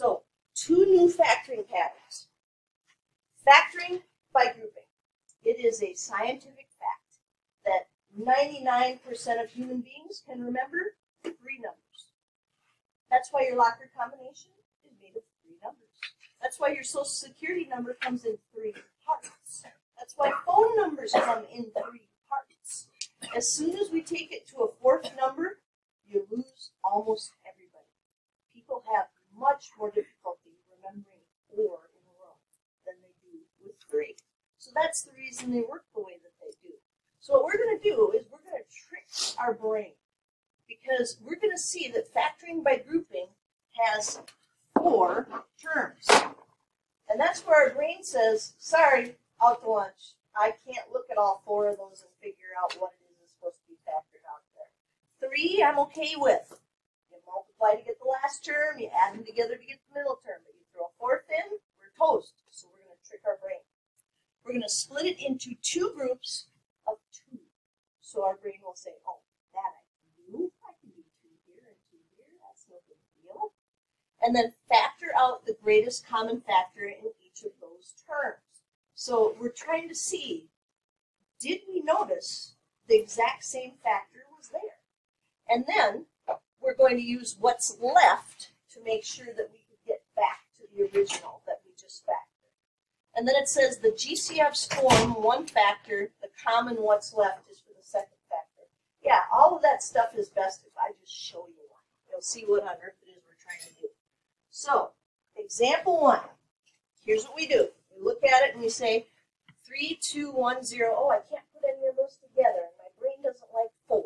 So, two new factoring patterns. Factoring by grouping. It is a scientific fact that 99% of human beings can remember three numbers. That's why your locker combination is made of three numbers. That's why your social security number comes in three parts. That's why phone numbers come in three parts. As soon as we take it to a fourth number, you lose almost everybody. People have much more difficulty remembering four in a row than they do with three. So that's the reason they work the way that they do. So what we're going to do is we're going to trick our brain because we're going to see that factoring by grouping has four terms. And that's where our brain says, sorry, out to lunch. I can't look at all four of those and figure out what it is that's supposed to be factored out there. Three, I'm okay with. Multiply to get the last term, you add them together to get the middle term, but you throw a fourth in, we're toast. So we're going to trick our brain. We're going to split it into two groups of two. So our brain will say, oh, that I can do. I can do two here and two here. That's no big deal. And then factor out the greatest common factor in each of those terms. So we're trying to see, did we notice the exact same factor was there? And then we're going to use what's left to make sure that we can get back to the original that we just factored. And then it says the GCFs form one factor, the common what's left is for the second factor. Yeah, all of that stuff is best if I just show you one. You'll see what on earth it is we're trying to do. So, example one. Here's what we do. We look at it and we say, 3, 2, 1, 0. Oh, I can't put any of those together. My brain doesn't like 4.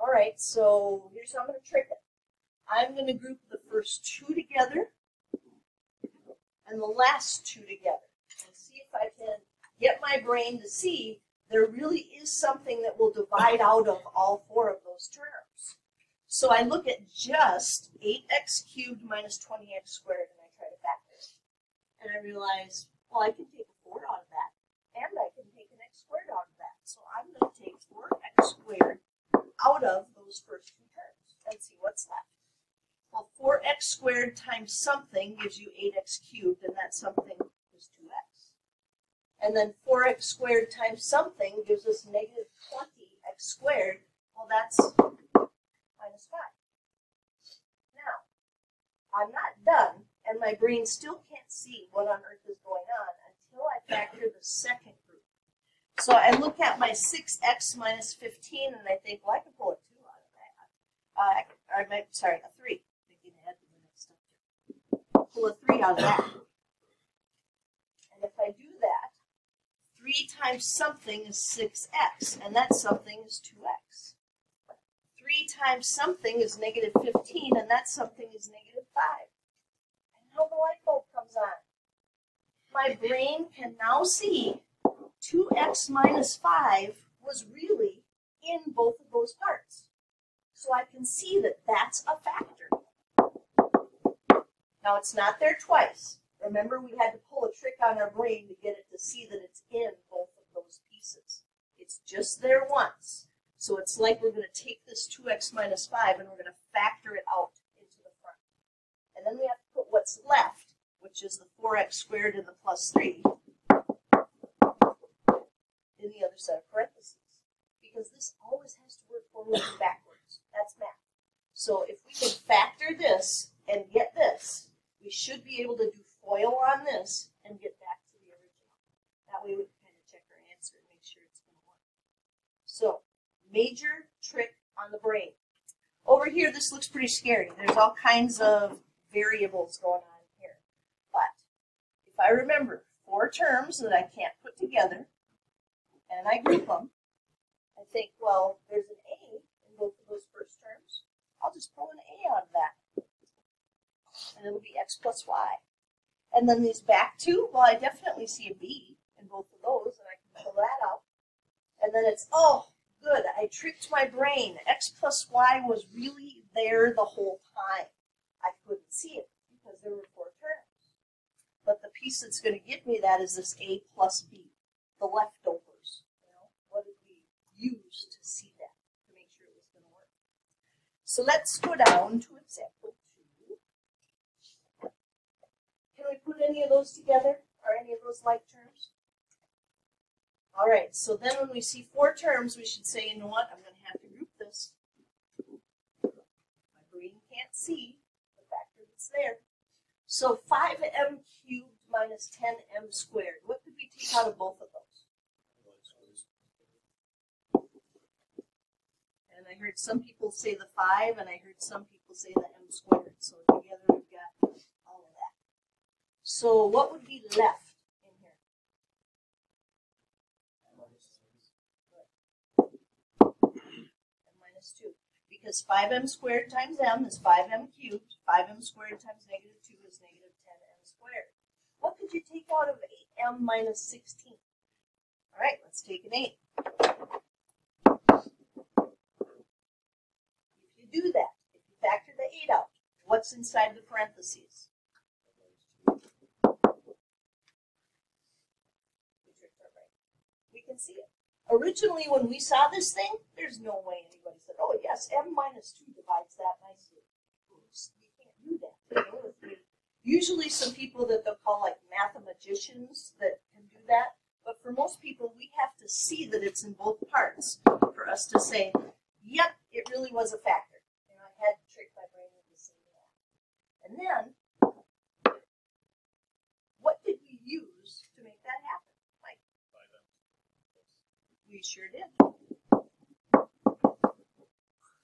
All right, so here's how I'm going to trick it. I'm going to group the first two together and the last two together and see if I can get my brain to see there really is something that will divide out of all four of those terms. So I look at just 8x cubed minus 20x squared and I try to factor it. And I realize, well, I can take a 4 out of that, and I can take an x squared out of that. So I'm going to take 4x squared out of those first two terms and see what's left. Well, 4x squared times something gives you 8x cubed, and that something is 2x. And then 4x squared times something gives us negative 20x squared. Well, that's minus 5. Now, I'm not done, and my brain still can't see what on earth is going on until I factor the second group. So I look at my 6x minus 15, and I think, well, I can pull a 2 out of that. Uh, I, I, sorry, a 3. Thinking ahead to the next step. Pull a 3 out of that. And if I do that, 3 times something is 6x, and that something is 2x. 3 times something is negative 15, and that something is negative 5. And now the light bulb comes on. My brain can now see 2x minus 5 was really in both of those parts. So I can see that that's a factor. Now it's not there twice. Remember, we had to pull a trick on our brain to get it to see that it's in both of those pieces. It's just there once. So it's like we're going to take this 2x minus 5 and we're going to factor it out into the front. And then we have to put what's left, which is the 4x squared and the plus 3, in the other set of parentheses. Because this always has to work forward and backwards. That's math. So if we can factor this and get this, we should be able to do FOIL on this and get back to the original. That way we can kind of check our answer and make sure it's going to work. So, major trick on the brain. Over here, this looks pretty scary. There's all kinds of variables going on here. But if I remember four terms that I can't put together, and I group them, I think, well, there's an A in both of those first terms. I'll just pull an A out of that. And it'll be X plus Y. And then these back two, well, I definitely see a B in both of those, and I can pull that out. And then it's, oh, good, I tricked my brain. X plus Y was really there the whole time. I couldn't see it because there were four terms. But the piece that's going to give me that is this A plus B, the leftovers. You know, what did we use to see that, to make sure it was going to work? So let's go down to example any of those together? Or any of those like terms? All right, so then when we see four terms, we should say, you know what, I'm going to have to group this. My brain can't see the factor that's there. So 5m cubed minus 10m squared. What could we take out of both of those? And I heard some people say the 5, and I heard some people say the m squared. So together we've got all of that. So what would be left in here? minus 2. Because 5m squared times m is 5m cubed. 5m squared times negative 2 is negative 10m squared. What could you take out of 8m minus 16? All right, let's take an 8. If you do that, if you factor the 8 out, what's inside the parentheses? We can see it. Originally, when we saw this thing, there's no way anybody said, oh yes, m minus 2 divides that nicely. You can't do that. Usually some people that they'll call like mathematicians that can do that, but for most people, we have to see that it's in both parts for us to say, yep, it really was a factor. And I had to trick my brain into saying that. And then, what did we use to make that happen? We sure did.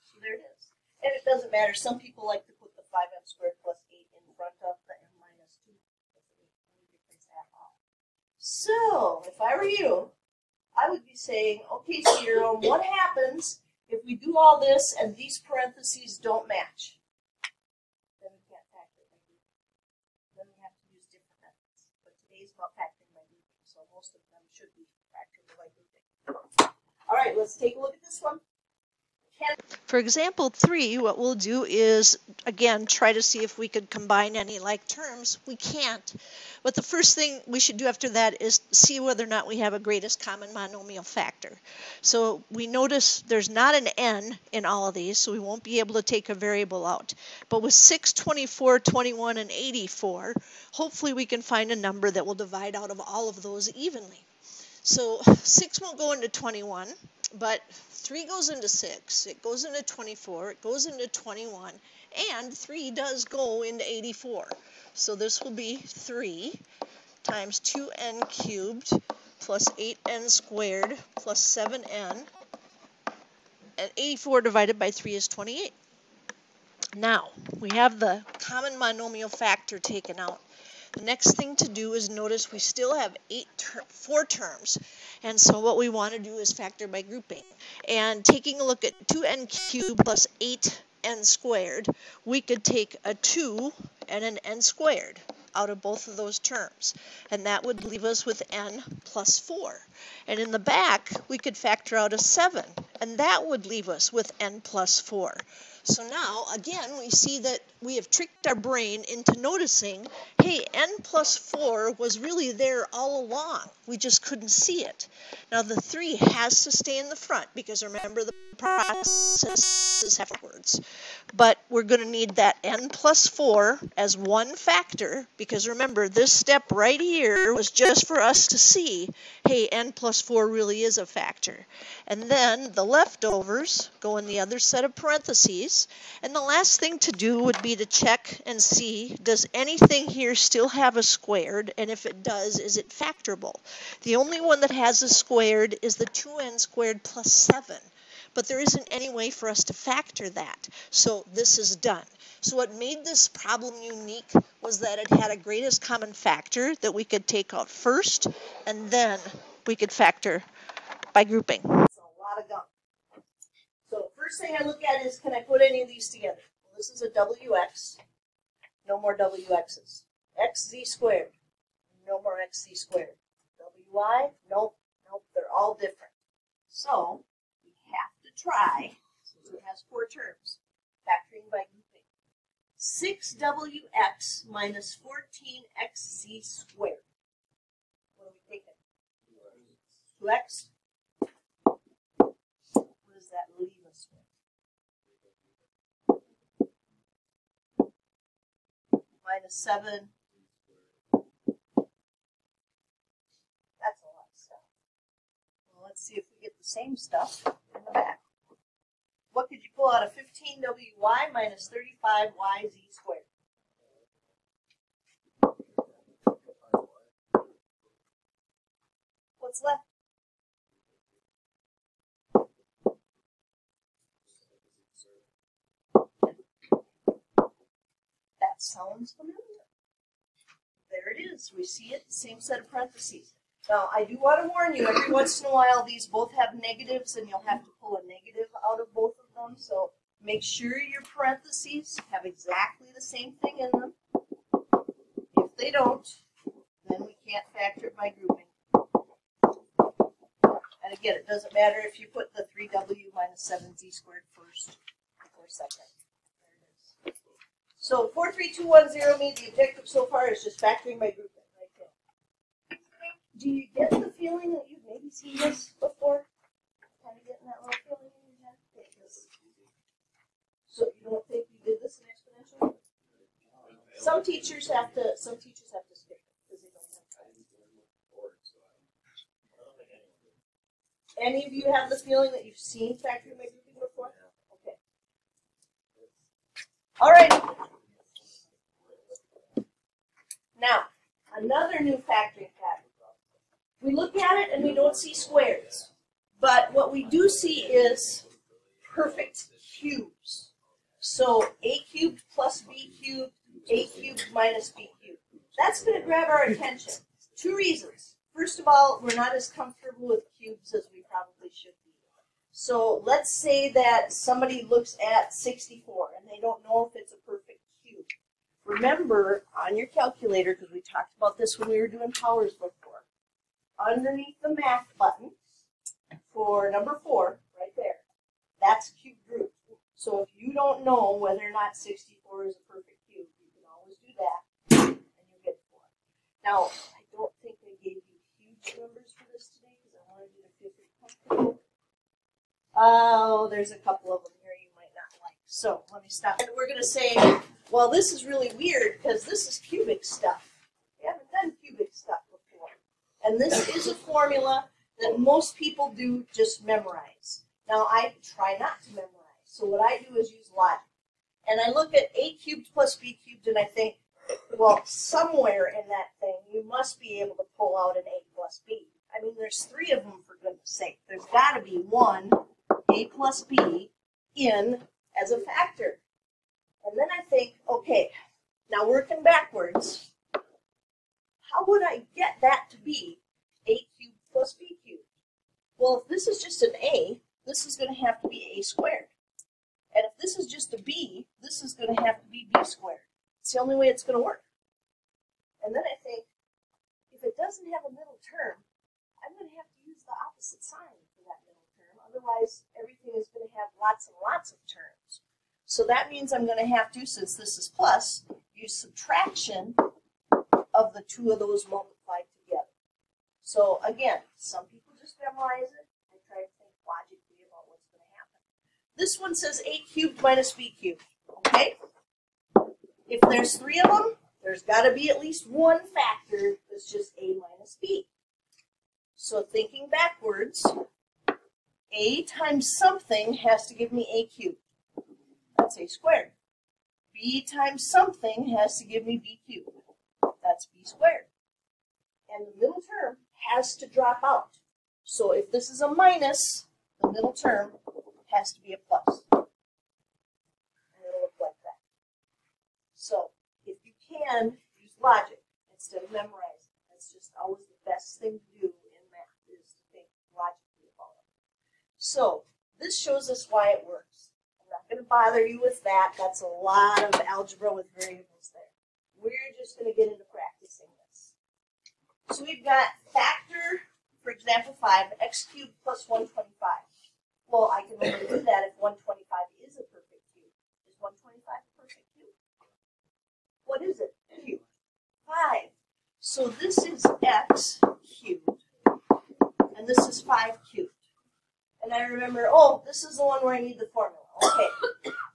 So there it is. And it doesn't matter. Some people like to put the 5m squared plus 8 in front of the m minus 2. Doesn't difference at all. So, if I were you, I would be saying, okay, Serum, what happens if we do all this and these parentheses don't match? Then we can't factor by grouping. Then we have to use different methods. But today's about factoring by grouping, so most of them should be factored by grouping. All right, let's take a look at this one. For example three, what we'll do is, again, try to see if we could combine any like terms. We can't. But the first thing we should do after that is see whether or not we have a greatest common monomial factor. So we notice there's not an n in all of these, so we won't be able to take a variable out. But with 6, 24, 21, and 84, hopefully we can find a number that will divide out of all of those evenly. So 6 won't go into 21, but 3 goes into 6, it goes into 24, it goes into 21, and 3 does go into 84. So this will be 3 times 2n cubed plus 8n squared plus 7n, and 84 divided by 3 is 28. Now, we have the common monomial factor taken out. The next thing to do is notice we still have eight ter four terms. And so what we want to do is factor by grouping. And taking a look at 2n cubed plus 8n squared, we could take a 2 and an n squared out of both of those terms. And that would leave us with n plus 4. And in the back, we could factor out a 7. And that would leave us with n plus 4. So now, again, we see that we have tricked our brain into noticing, hey, n plus 4 was really there all along. We just couldn't see it. Now, the 3 has to stay in the front because remember the process is afterwards. But we're going to need that n plus 4 as one factor because remember, this step right here was just for us to see, hey, n plus 4 really is a factor. And then the leftovers go in the other set of parentheses and the last thing to do would be to check and see, does anything here still have a squared? And if it does, is it factorable? The only one that has a squared is the 2n squared plus 7. But there isn't any way for us to factor that. So this is done. So what made this problem unique was that it had a greatest common factor that we could take out first, and then we could factor by grouping. It's a lot of gunk. So first thing I look at is can I put any of these together? Well, this is a WX. No more WX's. XZ squared. No more XZ squared. WY? Nope. Nope. They're all different. So we have to try, since it has four terms, factoring by grouping. 6WX minus 14XZ squared. What are we taking? 2X? seven. That's a lot of stuff. Well, let's see if we get the same stuff in the back. What could you pull out of 15wy minus 35yz squared? What's left? Sounds familiar. There it is. We see it, same set of parentheses. Now, I do want to warn you, every once in a while, these both have negatives, and you'll have to pull a negative out of both of them. So make sure your parentheses have exactly the same thing in them. If they don't, then we can't factor it by grouping. And again, it doesn't matter if you put the 3w minus 7z squared first or second. So 43210 means the objective so far is just factoring by grouping right there. Do you get the feeling that you've maybe seen this before? Kind of getting that little feeling in your head? So you don't think you did this in exponential? Some teachers have to, some teachers have to skip because they don't have time. Any of you have the feeling that you've seen factoring by grouping before? Okay. All right. Now, another new factoring pattern. We look at it and we don't see squares, but what we do see is perfect cubes. So a cubed plus b cubed, a cubed minus b cubed. That's going to grab our attention. Two reasons. First of all, we're not as comfortable with cubes as we probably should be. So let's say that somebody looks at 64 and they don't know if it's a perfect. Remember on your calculator, because we talked about this when we were doing powers before, underneath the math button for number four, right there, that's cube root. So if you don't know whether or not 64 is a perfect cube, you can always do that and you'll get four. Now, I don't think I gave you huge numbers for this today because I wanted you to feel pretty comfortable. Oh, there's a couple of them here you might not like. So let me stop. And we're going to say, well, this is really weird because this is cubic stuff. We haven't done cubic stuff before. And this is a formula that most people do just memorize. Now, I try not to memorize. So what I do is use logic. And I look at a cubed plus b cubed and I think, well, somewhere in that thing, you must be able to pull out an a plus b. I mean, there's three of them for goodness sake. There's got to be one a plus b in as a factor. Then I think, okay, now working backwards, how would I get that to be a cubed plus b cubed? Well, if this is just an a, this is going to have to be a squared. And if this is just a b, this is going to have to be b squared. It's the only way it's going to work. And then I think, if it doesn't have a middle term, I'm going to have to use the opposite sign for that middle term. Otherwise, everything is going to have lots and lots of terms. So that means I'm going to have to, since this is plus, use subtraction of the two of those multiplied together. So again, some people just memorize it. I try to think logically about what's going to happen. This one says a cubed minus b cubed. Okay? If there's three of them, there's got to be at least one factor that's just a minus b. So thinking backwards, a times something has to give me a cubed. That's a squared. b times something has to give me b cubed. That's b squared. And the middle term has to drop out. So if this is a minus, the middle term has to be a plus. And it'll look like that. So if you can, use logic instead of memorizing. That's just always the best thing to do in math is to think logically about it. So this shows us why it works. I'm not going to bother you with that. That's a lot of algebra with variables there. We're just going to get into practicing this. So we've got factor, for example, 5, x cubed plus 125. Well, I can only do that if 125 is a perfect cube. Is 125 a perfect cube? What is it? Cube. 5. So this is x cubed, and this is 5 cubed. And I remember, oh, this is the one where I need the formula. Okay.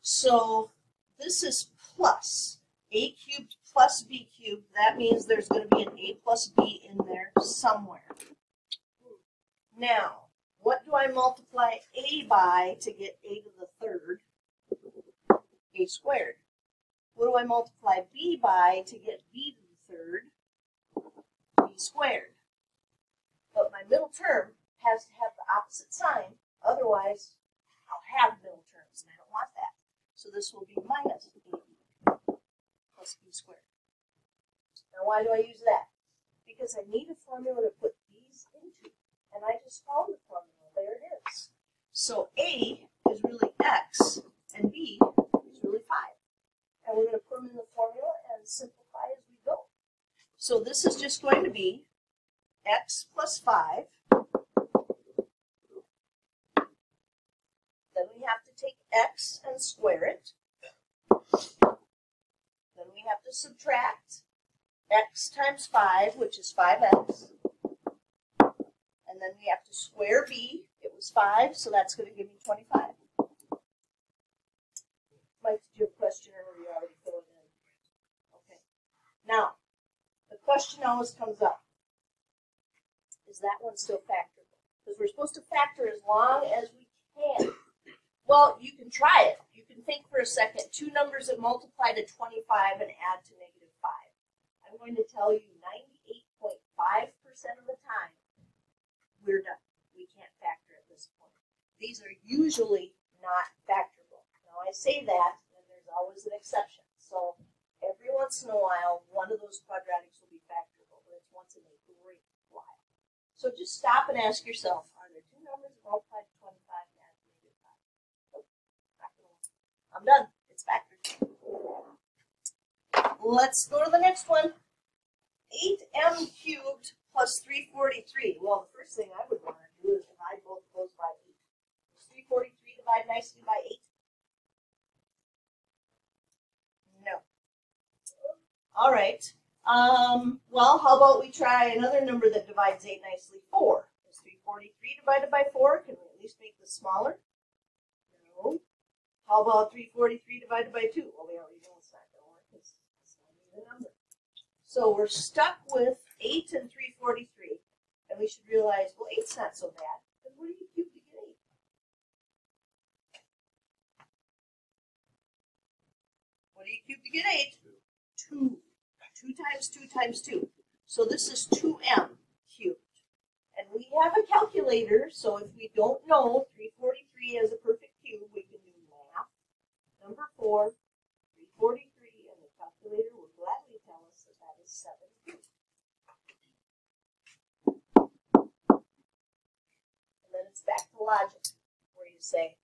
So this is plus a cubed plus b cubed. That means there's going to be an a plus b in there somewhere. Now, what do I multiply a by to get a to the third? a squared. What do I multiply b by to get b to the third? b squared. But my middle term has to have the opposite sign, otherwise I'll have middle terms, and I don't want that. So this will be minus ab plus b squared. Now why do I use that? Because I need a formula to put these into, and I just found the formula. There it is. So a is really x, and b is really 5. And we're going to put them in the formula and simplify as we go. So this is just going to be x plus 5. Then we have to take x and square it. Then we have to subtract x times 5, which is 5x. And then we have to square b. It was 5, so that's going to give me 25. Mike, did you have a question or were you already filling in? Okay. Now, the question always comes up. Is that one still factorable? Because we're supposed to factor as long as we can. Well, you can try it. You can think for a second. Two numbers that multiply to 25 and add to negative 5. I'm going to tell you 98.5% of the time, we're done. We can't factor at this point. These are usually not factorable. Now I say that, and there's always an exception. So every once in a while, one of those quadratics will be factorable, but it's once in a great while. So just stop and ask yourself, are there two numbers that multiply to 25 and add to negative 5? Nope, not gonna work. I'm done. It's factored. Let's go to the next one. 8m cubed plus 343. Well, the first thing I would want to do is divide both of those by 8. Does 343 divide nicely by 8? No. All right. Um, well, how about we try another number that divides 8 nicely? 4. Is 343 divided by 4? Can we at least make this smaller? How about 343 divided by 2? Well, we already know it's not going to work. It's, it's not even a number. So we're stuck with 8 and 343. And we should realize, well, 8's not so bad. Because what do you cube to get 8? What do you cube to get 8? 2. 2 times 2 times 2. So this is 2m cubed. And we have a calculator, so if we don't know 343 as a perfect cube, we. Number 4, 343, and the calculator will gladly tell us that that is 7 cubed. And then it's back to logic, where you say,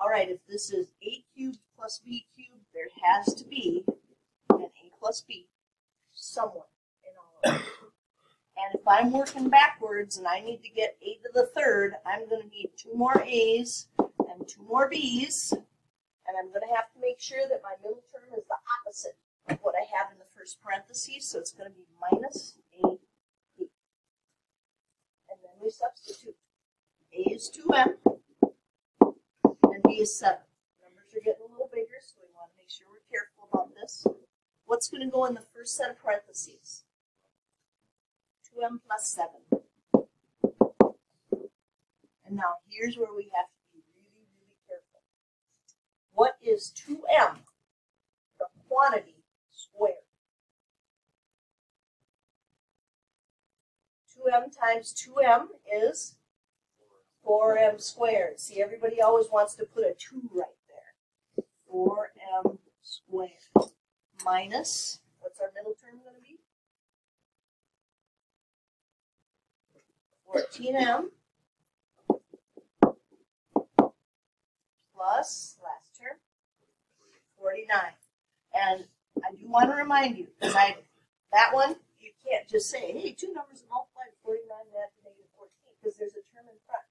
all right, if this is a cubed plus b cubed, there has to be an a plus b somewhere in all of it. And if I'm working backwards and I need to get a to the third, I'm going to need two more a's and two more b's. And I'm going to have to make sure that my middle term is the opposite of what I have in the first parentheses. So it's going to be minus a b. And then we substitute. A is 2m and b is 7. Numbers are getting a little bigger, so we want to make sure we're careful about this. What's going to go in the first set of parentheses? 2m plus 7. And now here's where we have to be really, really careful. What is 2m? The quantity squared. 2m times 2m is 4m squared. See, everybody always wants to put a 2 right there. 4m squared minus, what's our middle term going to be? 14m plus, last term, 49. And I do want to remind you, because I, that one, you can't just say, hey, two numbers multiply to 49 and add to negative 14, because there's a term in front.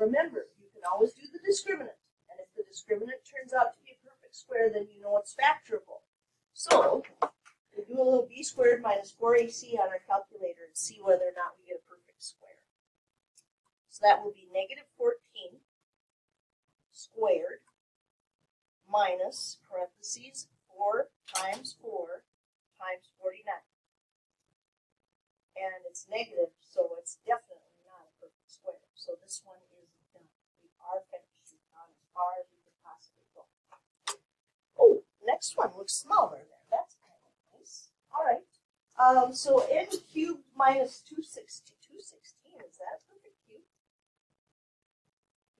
Remember, you can always do the discriminant, and if the discriminant turns out to be a perfect square, then you know it's factorable. So, we do a little b squared minus 4ac on our calculator and see whether or not we get a perfect square. So that will be negative 14 squared minus parentheses 4 times 4 times 49. And it's negative, so it's definitely not a perfect square. So this one is done. We are finished. We've gone as far as we could possibly go. Oh, next one looks smaller there. That's kind of nice. All right. Um, so n cubed minus 260. 216, is that a perfect cube?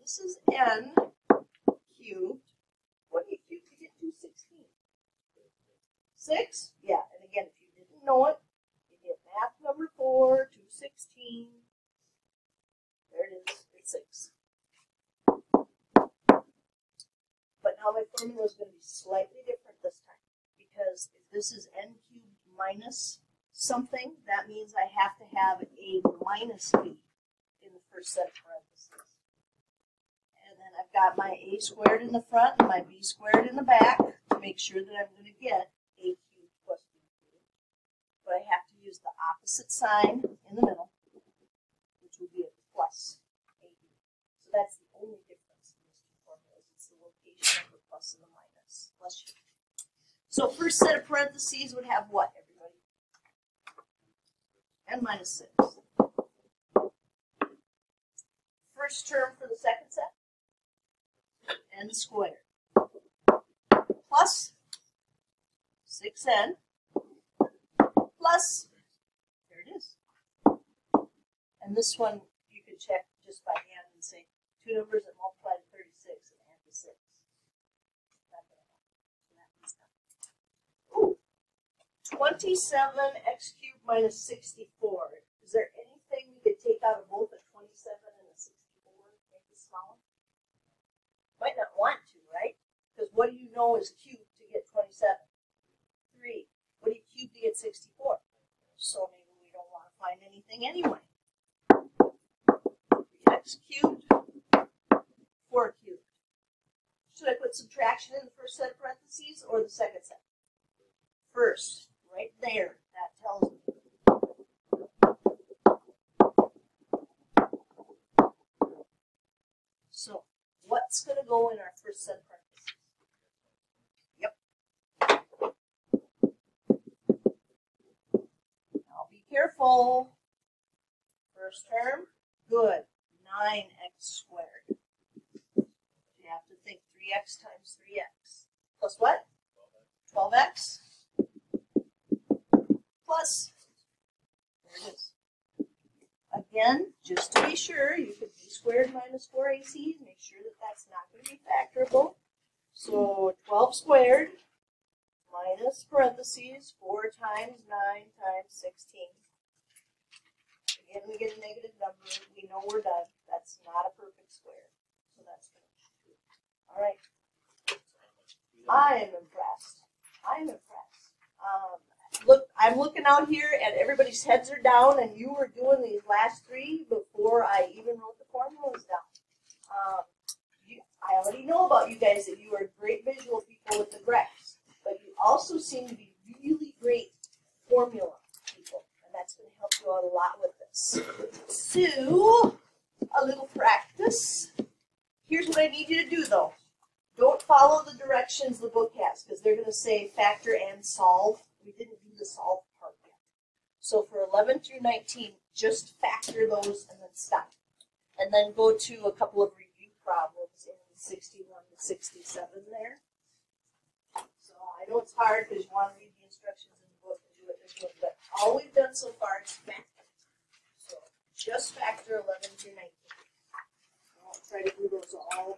This is n cubed. What do you cube to get 216? Six? Yeah, and again, if you didn't know it, you get math number four, 216. There it is, it's six. But now my formula is going to be slightly different this time because if this is n cubed minus something, that means I have to have a minus b in the first set of parentheses. And then I've got my a squared in the front and my b squared in the back to make sure that I'm going to get a cubed plus b cubed. But I have to use the opposite sign in the middle, which would be a plus ab. So that's the only difference in these two formulas. It's the location of the plus and the minus. Plus u. So first set of parentheses would have what, everybody? n minus 6. First term for the second set, n squared. Plus 6n plus. And this one you can check just by hand and say two numbers that multiply to 36 and add to 6. Not gonna happen. So that one's done. Ooh, 27 x cubed minus 64. Is there anything we could take out of both a 27 and a 64 make it smaller? Might not want to, right? Because what do you know is cubed to get 27? 3. What do you cube to get 64? So maybe we don't want to find anything anyway. 3x cubed, 4 cubed. Should I put subtraction in the first set of parentheses or the second set? First, right there, that tells me. So, what's going to go in our first set of parentheses? Yep. Now be careful. First term, good. 9x squared. You have to think 3x times 3x. Plus what? 12x. Plus, there it is. Again, just to be sure, you could b squared minus 4ac. Make sure that that's not going to be factorable. So 12 squared minus parentheses 4 times 9 times 16. Again, we get a negative number. We know we're done. That's not a perfect square. So that's finished. All right. I am impressed. I am impressed. Um, look, I'm looking out here and everybody's heads are down and you were doing these last three before I even wrote the formulas down. Um, you, I already know about you guys that you are great visual people with the graphs, but you also seem to be really great formula people, and that's going to help you out a lot with this. So, a little practice. Here's what I need you to do though. Don't follow the directions the book has because they're going to say factor and solve. We didn't do the solve part yet. So for 11 through 19, just factor those and then stop. And then go to a couple of review problems in 61 to 67 there. So I know it's hard because you want to read the instructions in the book and do it this way, but all we've done so far is factor. So just factor 11 through 19. I won't try to do those all.